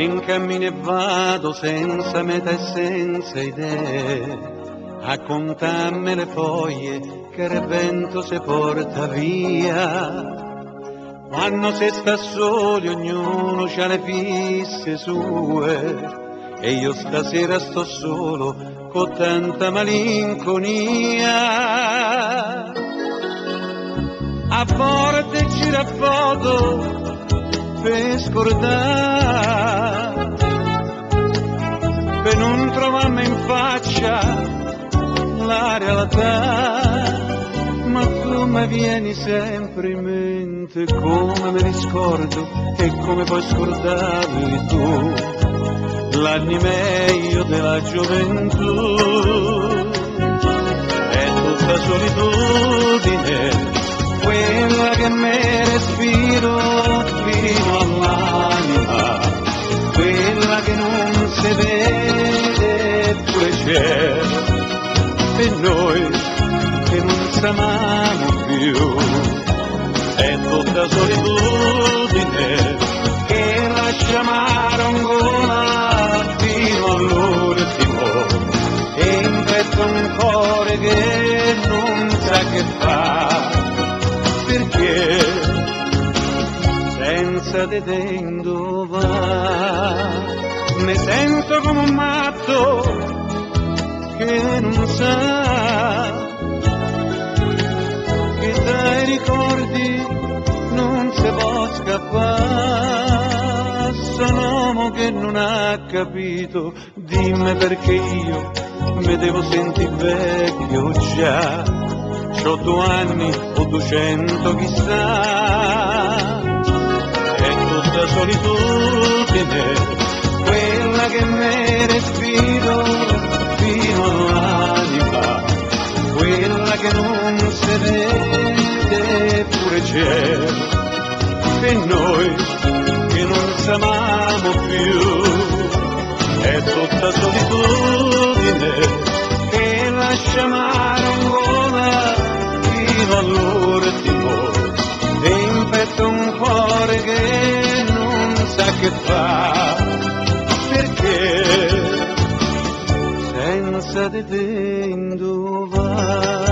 Men cammino e vado senza meta e senza idee, a contarmi le foglie che il vento si porta via. Quando si sta soli ognuno ha le fisse sue e io stasera sto solo con tanta malinconia. A volte gira foto per scordare, non trovarmi in faccia la realtà, ma come vieni sempre in mente, come me ne scordo e come puoi scordarli tu, l'anni meglio della gioventù, è tutta solitudine quella che me respiro e noi che non siamo più, è tutta solitudine che lascia marongola fino all'ultimo, e in petto un cuore che non sa che fa perché senza di te va. Mi sento come un matto che non sa che dai ricordi non si può scappare sono uomo che non ha capito dimmi perché io mi devo sentire vecchio già. C'ho due anni o duecento chissà, è tutta solitudine, e noi che non siamo più, è tutta solitudine che lascia marangola fino all'ultimo. E in petto un cuore che non sa che fa perché senza di te va